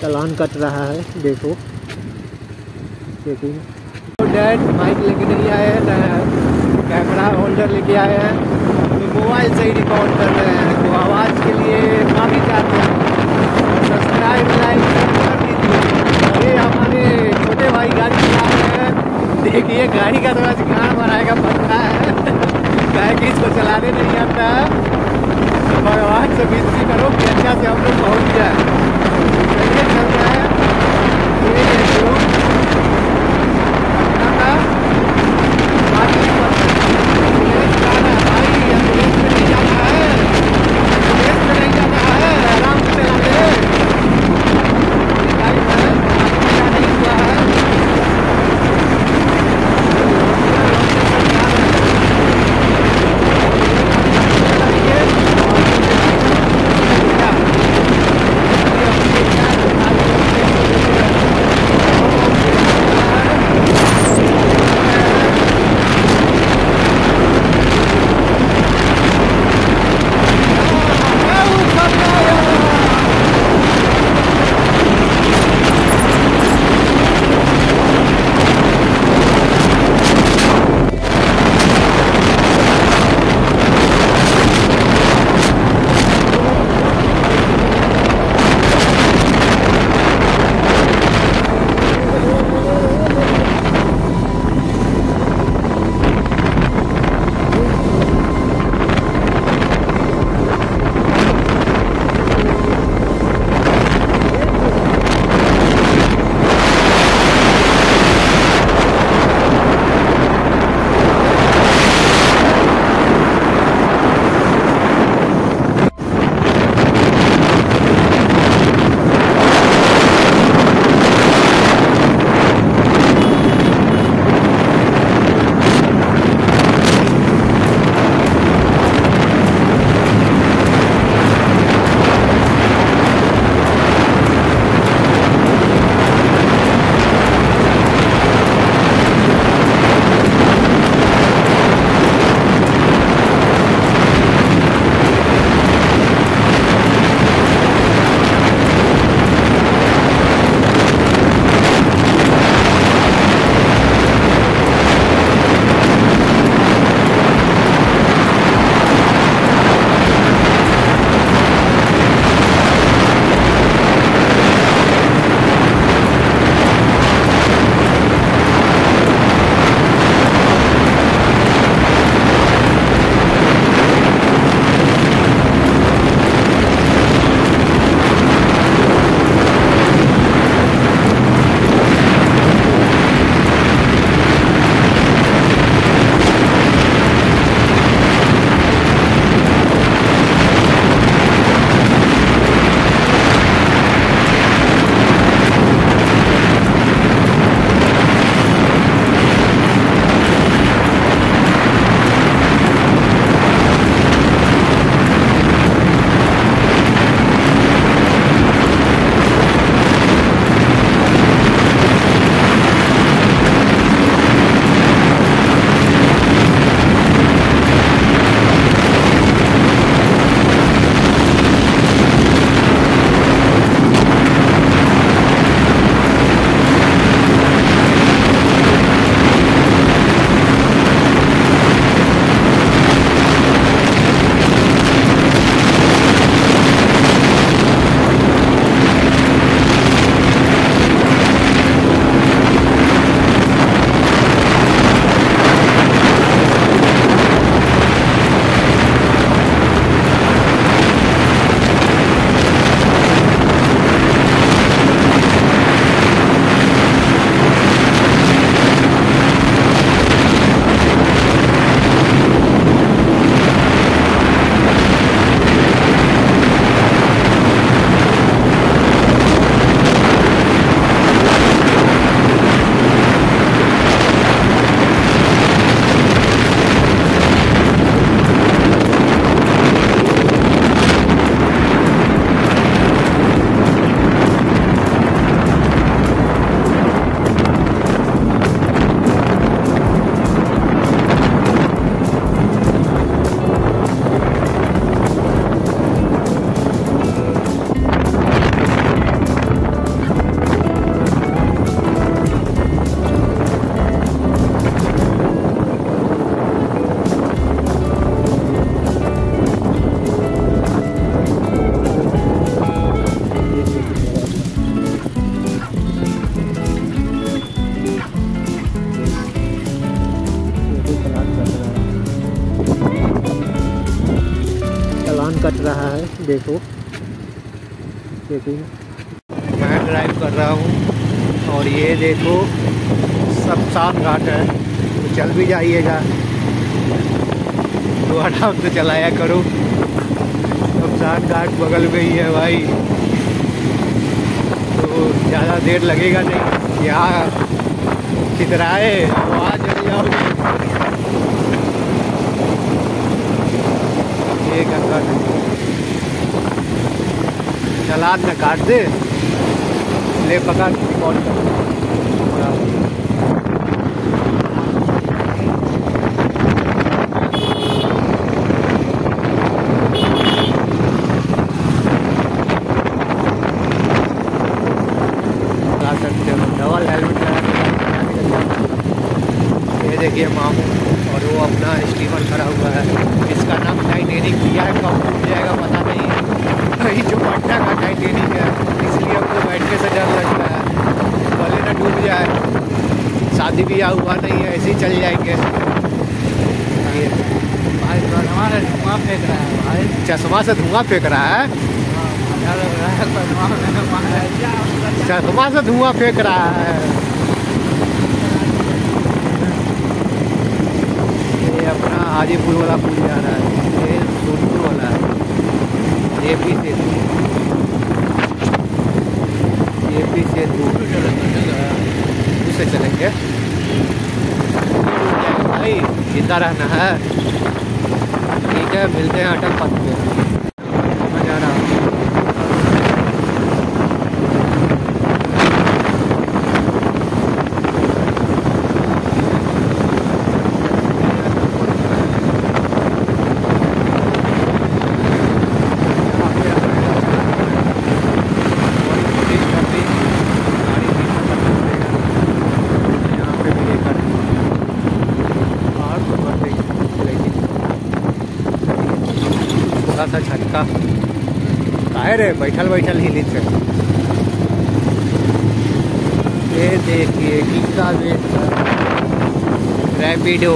चलान cut रहा है, देखो। देखिए। तो डैड माइक लेके नहीं आए हैं कैमरा होल्डर लेके आए हैं। तो मोबाइल से ही रिकॉर्ड कर रहे हैं। तो आवाज़ के लिए काफ़ी कट रहा है, देखो। चेकिंग मैं ड्राइव कर रहा हूँ और ये देखो, सब साफ़ घाट है। तो चल भी जाइएगा। तो आराम से चलाया करो। सब सात घाट बगल में ही है भाई। तो ज़्यादा देर लगेगा नहीं। यहाँ चितराए आवाज़ जल जाओगे ये गंगा में काट दे। ले पका कॉल कर देखिए मामू और वो अपना स्टीमर खड़ा हुआ है। इसका नाम टाइटेनिक दिया है कब डूब जाएगा पता नहीं कहीं जो पटना का टाइटेनिक है इसलिए हमको बैठने से डर लगता है। भले ना डूब जाए। शादी ब्याह हुआ नहीं है ऐसे ही चल जाएँगे। भाई से धुआँ फेंक रहा है भाई। चश्मा से धुआँ फेंक रहा है? है। चश्मा से धुआँ फेंक रहा है ये अपना हाजीपुर वाला पुल जा रहा है, ये सोनपुर वाला है, ये पी से ये पी से उससे चलेंगे। भाई ज़िंदा रहना है। ठीक है, मिलते हैं अटल पथ पे। सा झटका काहे रे बैठल बैठल ही थे ये देखिए किसका रैपिडो।